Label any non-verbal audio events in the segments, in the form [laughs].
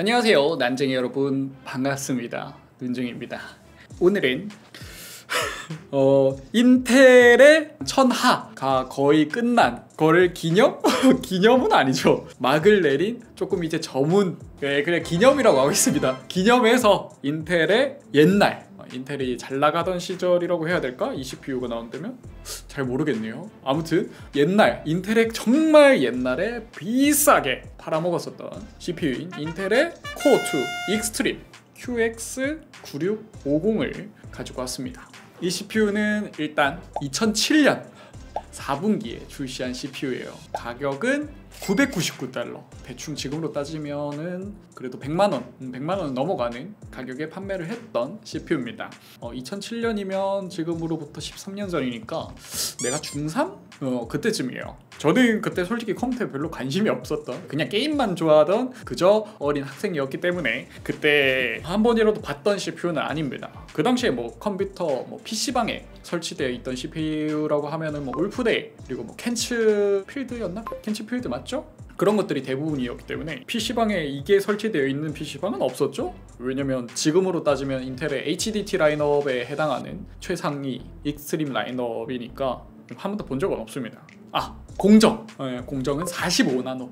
안녕하세요 난쟁이 여러분. 반갑습니다. 눈쟁입니다. 오늘은 [laughs] 어, 인텔의 천하가 거의 끝난 거를 기념? [laughs] 기념은 아니죠. 막을 내린 조금 이제 저문 네, 그냥 기념이라고 하고 있습니다. 기념해서 인텔의 옛날 인텔이 잘 나가던 시절이라고 해야 될까? 이 CPU가 나온다면? 잘 모르겠네요. 아무튼 옛날 인텔의 정말 옛날에 비싸게 팔아먹었었던 CPU인 인텔의 Core2 Extreme QX9650을 가지고 왔습니다. 이 CPU는 일단 2007년 4분기에 출시한 CPU예요. 가격은 999달러. 대충 지금으로 따지면은 그래도 100만 원, 100만 원 넘어가는 가격에 판매를 했던 CPU입니다. 어, 2007년이면 지금으로부터 13년 전이니까 내가 중3? 어, 그때쯤이에요. 저는 그때 솔직히 컴퓨터에 별로 관심이 없었던 그냥 게임만 좋아하던 그저 어린 학생이었기 때문에 그때 한 번이라도 봤던 CPU는 아닙니다. 그 당시에 뭐 컴퓨터 뭐 PC방에 설치되어 있던 CPU라고 하면은 뭐 Wolfdale 그리고 뭐 Kentsfield였나? Kentsfield 맞죠? 그런 것들이 대부분이었기 때문에 PC방에 이게 설치되어 있는 PC방은 없었죠? 왜냐면 지금으로 따지면 인텔의 HEDT 라인업에 해당하는 최상위 Extreme 라인업이니까 한 번도 본 적은 없습니다. 아 공정. 네, 공정은 45나노.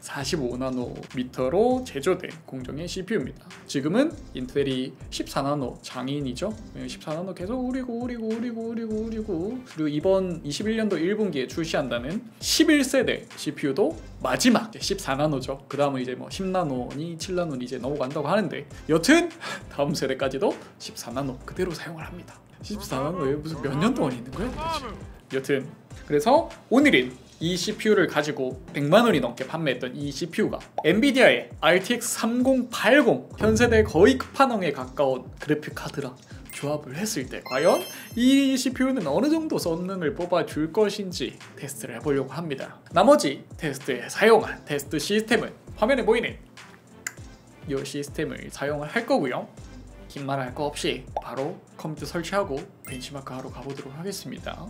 45나노미터로 [laughs] 제조된 공정의 CPU입니다. 지금은 인텔이 14나노 장인이죠. 네, 14나노 계속 우리고 우리고 우리고 우리고 우리고. 그리고 이번 21년도 1분기에 출시한다는 11세대 CPU도 마지막 14나노죠. 그 다음은 이제 뭐 10나노니 7나노니 이제 넘어간다고 하는데 여튼 다음 세대까지도 14나노 그대로 사용을 합니다 14나노에 무슨 몇 년 동안 있는 거야 도대체 여튼 그래서 오늘은 이 CPU를 가지고 100만 원이 넘게 판매했던 이 CPU가 엔비디아의 RTX 3080 현세대 거의 끝판왕에 가까운 그래픽 카드랑 조합을 했을 때 과연 이 CPU는 어느 정도 성능을 뽑아줄 것인지 테스트를 해보려고 합니다. 나머지 테스트에 사용한 테스트 시스템은 화면에 보이는 이 시스템을 사용을 할 거고요. 긴 말 할 거 없이 바로 컴퓨터 설치하고 벤치마크 하러 가보도록 하겠습니다.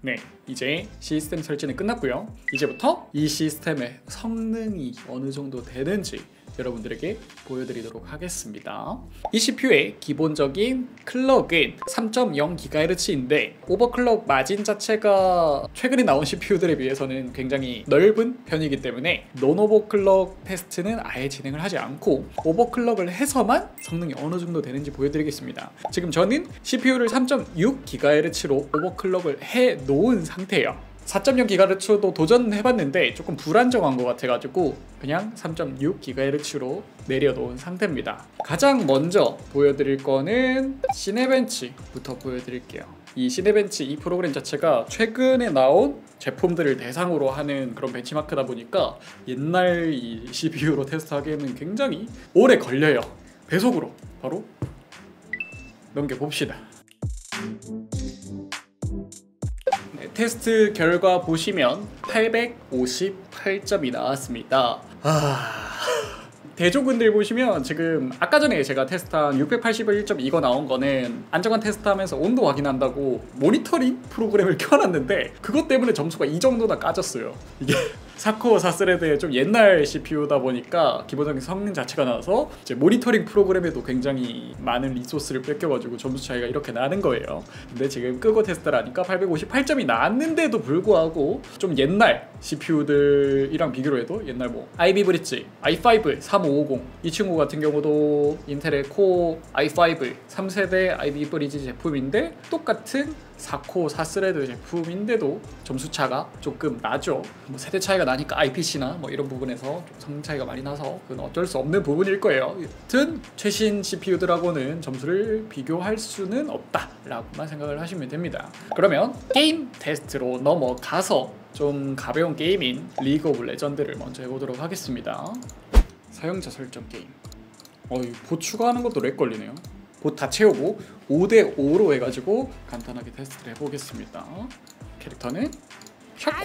네, 이제 시스템 설치는 끝났고요. 이제부터 이 시스템의 성능이 어느 정도 되는지 여러분들에게 보여드리도록 하겠습니다. 이 CPU의 기본적인 클럭은 3.0GHz인데 오버클럭 마진 자체가 최근에 나온 CPU들에 비해서는 굉장히 넓은 편이기 때문에 논오버클럭 테스트는 아예 진행을 하지 않고 오버클럭을 해서만 성능이 어느 정도 되는지 보여드리겠습니다. 지금 저는 CPU를 3.6GHz로 오버클럭을 해 놓은 상태예요. 4.0GHz도 도전해봤는데 조금 불안정한 것 같아가지고 그냥 3.6GHz로 내려놓은 상태입니다. 가장 먼저 보여드릴 거는 시네벤치부터 보여드릴게요. 이 시네벤치 이 프로그램 자체가 최근에 나온 제품들을 대상으로 하는 그런 벤치마크다 보니까 옛날 이 CPU로 테스트하기에는 굉장히 오래 걸려요. 배속으로 바로 넘겨봅시다. 테스트 결과 보시면 858점이 나왔습니다. 아... 대조군들 보시면 지금 아까 전에 제가 테스트한 681점 이거 나온 거는 안정한 테스트하면서 온도 확인한다고 모니터링 프로그램을 [laughs] 켜놨는데 그것 때문에 점수가 이 정도나 까졌어요. 이게 4코어 4스레드의 좀 옛날 CPU다 보니까 기본적인 성능 자체가 나와서 이제 모니터링 프로그램에도 굉장히 많은 리소스를 뺏겨가지고 점수 차이가 이렇게 나는 거예요. 근데 지금 끄고 테스트를 하니까 858점이 나왔는데도 불구하고 좀 옛날 CPU들이랑 비교를 해도 옛날 뭐 Ivy Bridge, i5 3550 이 친구 같은 경우도 인텔의 Core i5 3세대 Ivy Bridge 제품인데 똑같은 4코 4스레드 제품인데도 점수 차가 조금 나죠. 뭐 세대 차이가 나니까 IPC나 뭐 이런 부분에서 좀 성능 차이가 많이 나서 그건 어쩔 수 없는 부분일 거예요. 여튼 최신 CPU들하고는 점수를 비교할 수는 없다라고만 생각을 하시면 됩니다. 그러면 게임 테스트로 넘어가서 좀 가벼운 게임인 리그 오브 레전드를 먼저 해보도록 하겠습니다. 사용자 설정 게임. 어, 이 봇 추가하는 것도 렉 걸리네요. 봇 다 채우고 5대 5로 해가지고 간단하게 테스트를 해보겠습니다. 캐릭터는 샤코.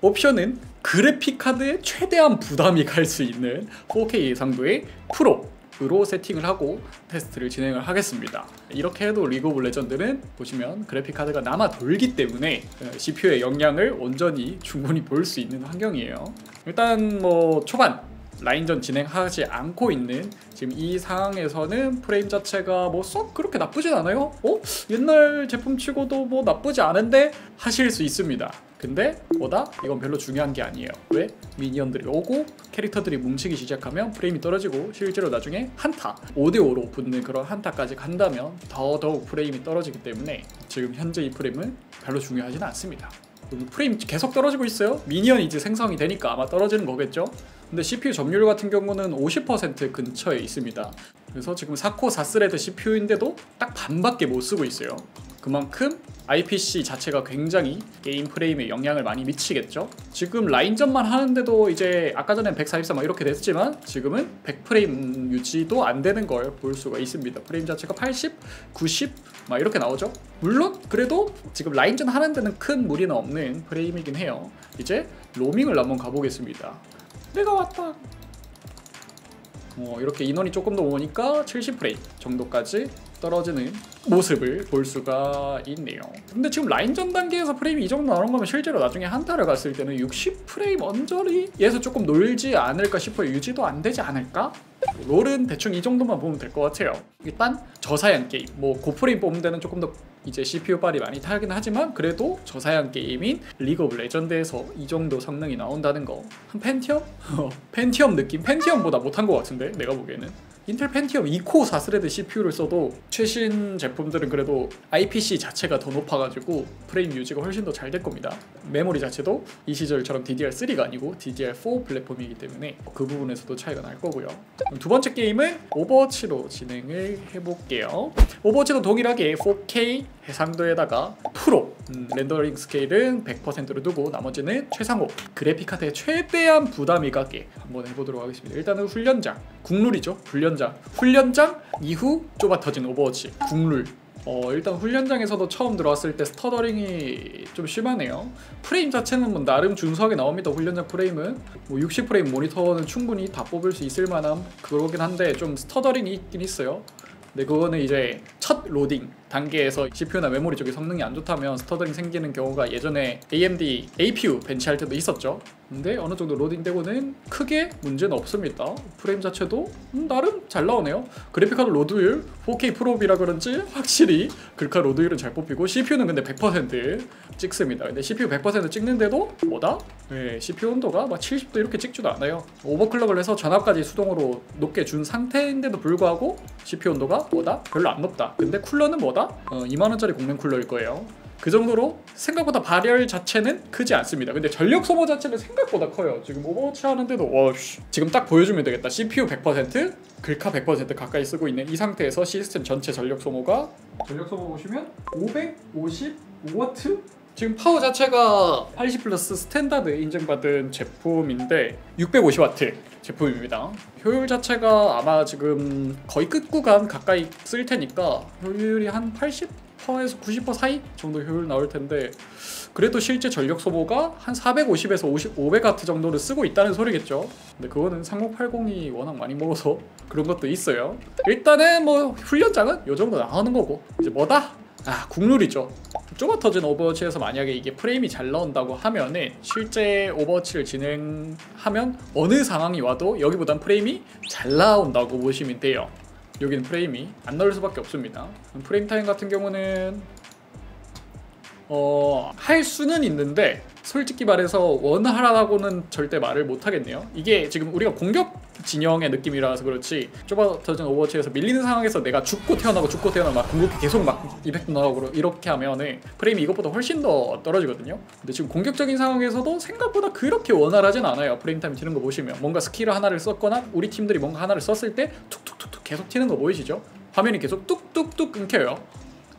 옵션은 그래픽 카드에 최대한 부담이 갈 수 있는 4K 해상도에 풀옵션으로 세팅을 하고 테스트를 진행을 하겠습니다. 이렇게 해도 리그 오브 레전드는 보시면 그래픽 카드가 남아 돌기 때문에 CPU의 영향을 온전히 충분히 볼 수 있는 환경이에요. 일단 뭐 초반 라인전 진행하지 않고 있는 지금 이 상황에서는 프레임 자체가 뭐 썩 그렇게 나쁘진 않아요. 어? 옛날 제품 치고도 뭐 나쁘지 않은데 하실 수 있습니다. 근데 보다 이건 별로 중요한 게 아니에요. 왜? 미니언들이 오고 캐릭터들이 뭉치기 시작하면 프레임이 떨어지고 실제로 나중에 한타 5대5로 붙는 그런 한타까지 간다면 더더욱 프레임이 떨어지기 때문에 지금 현재 이 프레임은 별로 중요하지는 않습니다. 프레임 계속 떨어지고 있어요. 미니언이 이제 생성이 되니까 아마 떨어지는 거겠죠. 근데 CPU 점유율 같은 경우는 50% 근처에 있습니다. 그래서 지금 4코 4스레드 CPU인데도 딱 반밖에 못 쓰고 있어요. 그만큼 IPC 자체가 굉장히 게임 프레임에 영향을 많이 미치겠죠. 지금 라인전만 하는데도 이제 아까 전엔 144 막 이렇게 됐지만 지금은 100프레임 유지도 안 되는 걸 볼 수가 있습니다. 프레임 자체가 80, 90 막 이렇게 나오죠. 물론 그래도 지금 라인전 하는 데는 큰 무리는 없는 프레임이긴 해요. 이제 로밍을 한번 가보겠습니다. 내가 왔다. 어, 이렇게 인원이 조금 더 오니까 70프레임 정도까지 떨어지는 모습을 볼 수가 있네요. 근데 지금 라인전 단계에서 프레임이 이 정도 나오는 거면 실제로 나중에 한타를 갔을 때는 60프레임 언저리에서 조금 놀지 않을까 싶어요. 유지도 안 되지 않을까? 롤은 대충 이 정도만 보면 될 것 같아요. 일단 저사양 게임, 뭐 고프레임 뽑는 데는 조금 더 이제 CPU 빨이 많이 타긴 하지만 그래도 저사양 게임인 리그 오브 레전드에서 이 정도 성능이 나온다는 거 한 펜티엄? 펜티엄 [laughs] 느낌? 펜티엄보다 못한 것 같은데 내가 보기에는 인텔 펜티엄 2코 4스레드 CPU를 써도 최신 제품들은 그래도 IPC 자체가 더 높아가지고 프레임 유지가 훨씬 더 잘 될 겁니다. 메모리 자체도 이 시절처럼 DDR3가 아니고 DDR4 플랫폼이기 때문에 그 부분에서도 차이가 날 거고요. 두 번째 게임은 오버워치로 진행을 해볼게요. 오버워치도 동일하게 4K 해상도에다가 풀옵, 렌더링 스케일은 100%로 두고 나머지는 최상으로 그래픽 카드에 최대한 부담이 가게 한번 해보도록 하겠습니다. 일단은 훈련장 국룰이죠. 훈련장 훈련장 이후 좁아 터진 오버워치 국룰 어, 일단 훈련장에서도 처음 들어왔을 때 stuttering이 좀 심하네요. 프레임 자체는 뭐 나름 준수하게 나옵니다. 훈련장 프레임은 뭐 60프레임 모니터는 충분히 다 뽑을 수 있을 만한 그러긴 한데 좀 stuttering이 있긴 있어요. 근데 그거는 이제 첫 로딩 단계에서 CPU나 메모리 쪽이 성능이 안 좋다면 stuttering 생기는 경우가 예전에 AMD APU bench할 때도 있었죠. 근데 어느 정도 로딩되고는 크게 문제는 없습니다. 프레임 자체도 음, 나름 잘 나오네요. 그래픽카드 load율 4K 풀옵이라 그런지 확실히 글카 load율은 잘 뽑히고 CPU는 근데 100% 찍습니다. 근데 CPU 100% 찍는데도 뭐다? 네, CPU 온도가 막 70도 이렇게 찍지도 않아요. overclock을 해서 전압까지 수동으로 높게 준 상태인데도 불구하고 CPU 온도가 뭐다? 별로 안 높다. 근데 쿨러는 뭐다? 어, 2만원짜리 공랭 쿨러일 거예요. 그 정도로 생각보다 발열 자체는 크지 않습니다. 근데 전력 소모 자체는 생각보다 커요. 지금 오버워치 하는데도 와 씨. 지금 딱 보여주면 되겠다. CPU 100%, 글카 100% 가까이 쓰고 있는 이 상태에서 시스템 전체 전력 소모가 전력 소모 보시면 555W 지금 파워 자체가 80 plus standard 인증받은 제품인데 650W 제품입니다. 효율 자체가 아마 지금 거의 끝 구간 가까이 쓸 테니까 효율이 한 80%에서 90% 사이 정도 효율 나올 텐데 그래도 실제 전력 소모가 한 450에서 50, 500W 정도를 쓰고 있다는 소리겠죠. 근데 그거는 3080이 워낙 많이 먹어서 그런 것도 있어요. 일단은 뭐 훈련장은 이 정도 나오는 거고 이제 뭐다? 아 국룰이죠. 좁아 터진 오버워치에서 만약에 이게 프레임이 잘 나온다고 하면은 실제 오버워치를 진행하면 어느 상황이 와도 여기보단 프레임이 잘 나온다고 보시면 돼요. 여기는 프레임이 안 나올 수밖에 없습니다. 프레임 타임 같은 경우는 어, 할 수는 있는데 솔직히 말해서 원활하다고는 절대 말을 못 하겠네요. 이게 지금 우리가 공격 진영의 느낌이라서 그렇지 좁아 터진 오버워치에서 밀리는 상황에서 내가 죽고 태어나고 죽고 태어나고 막 궁극기 계속 막 effect 나오고 이렇게 하면은 프레임이 이것보다 훨씬 더 떨어지거든요. 근데 지금 공격적인 상황에서도 생각보다 그렇게 원활하진 않아요. 프레임 타임 튀는 거 보시면 뭔가 스킬 하나를 썼거나 우리 팀들이 뭔가 하나를 썼을 때 툭툭툭툭 계속 튀는 거 보이시죠? 화면이 계속 뚝뚝뚝 끊겨요.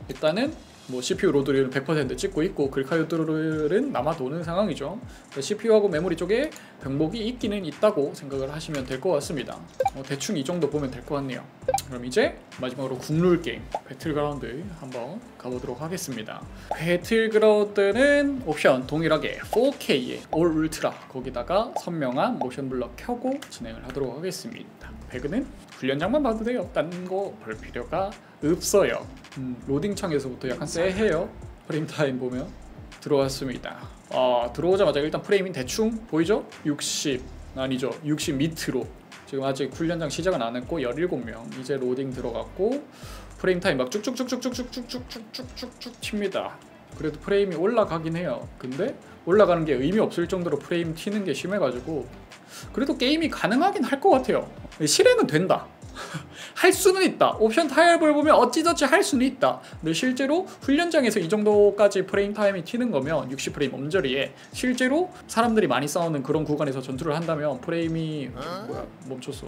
일단은 뭐 CPU load를 100% 찍고 있고 글카 load는 남아 도는 상황이죠. CPU하고 메모리 쪽에 병목이 있기는 있다고 생각을 하시면 될 것 같습니다. 어, 대충 이 정도 보면 될 것 같네요. 그럼 이제 마지막으로 국룰 게임 배틀그라운드 한번 가보도록 하겠습니다. 배틀그라운드는 옵션 동일하게 4K에 all ultra 거기다가 선명한 motion blur 켜고 진행을 하도록 하겠습니다. 배그는 훈련장만 봐도 돼요. 딴 거 볼 필요가 없어요. 음, 로딩 창에서부터 약간 쎄해요. 프레임 타임 보면 들어왔습니다. 아 들어오자마자 일단 프레임이 대충 보이죠? 60 아니죠 60 밑으로 지금 아직 훈련장 시작은 안 했고 17명 이제 로딩 들어갔고 프레임 타임 막 쭉쭉쭉쭉쭉쭉쭉쭉쭉쭉쭉 튑니다. 그래도 프레임이 올라가긴 해요. 근데 올라가는 게 의미 없을 정도로 프레임 튀는 게 심해가지고 그래도 게임이 가능하긴 할 것 같아요. 실행은 된다. [laughs] 할 수는 있다. 옵션 타협을 보면 어찌저찌 할 수는 있다. 근데 실제로 훈련장에서 이 정도까지 프레임 타임이 튀는 거면 60프레임 언저리에 실제로 사람들이 많이 싸우는 그런 구간에서 전투를 한다면 프레임이 뭐야 멈췄어.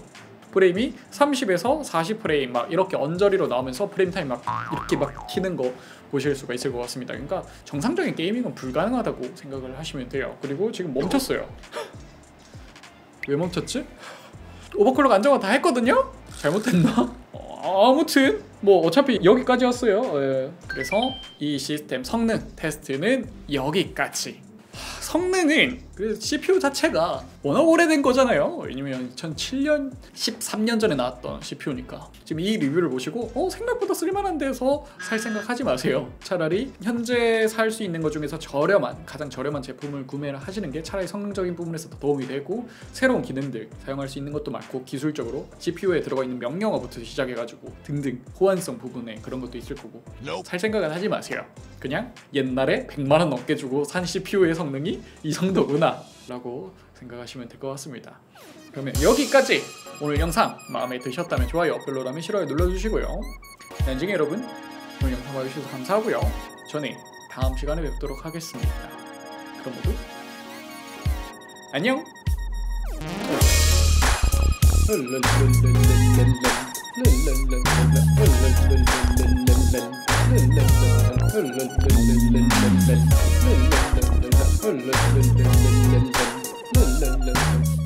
프레임이 30에서 40프레임 막 이렇게 언저리로 나오면서 프레임 타임 막 이렇게 막 튀는 거 보실 수가 있을 것 같습니다. 그러니까 정상적인 gaming은 불가능하다고 생각을 하시면 돼요. 그리고 지금 멈췄어요. [laughs] 왜 멈췄지? overclock 안정화 다 했거든요? 잘못했나? 어, 아무튼 뭐 어차피 여기까지였어요. 예. 그래서 이 시스템 성능 테스트는 여기까지. 하, 성능은 그 CPU 자체가 워낙 오래된 거잖아요. 왜냐면 2007년, 13년 전에 나왔던 CPU니까. 지금 이 리뷰를 보시고 어 생각보다 쓸만한 데서 살 생각하지 마세요. 차라리 현재 살 수 있는 것 중에서 저렴한 가장 저렴한 제품을 구매를 하시는 게 차라리 성능적인 부분에서 더 도움이 되고 새로운 기능들 사용할 수 있는 것도 많고 기술적으로 CPU에 들어가 있는 명령어부터 시작해가지고 등등 호환성 부분에 그런 것도 있을 거고 살 생각은 하지 마세요. 그냥 옛날에 100만 원 넘게 주고 산 CPU의 성능이 이 정도구나 라고 생각하시면 될 것 같습니다. 그러면 여기까지 오늘 영상 마음에 드셨다면 좋아요, 별로라면 싫어요 눌러주시고요. 난징 여러분 오늘 영상 봐주셔서 감사하고요. 저는 다음 시간에 뵙도록 하겠습니다. 그럼 모두 안녕. [laughs] la la la.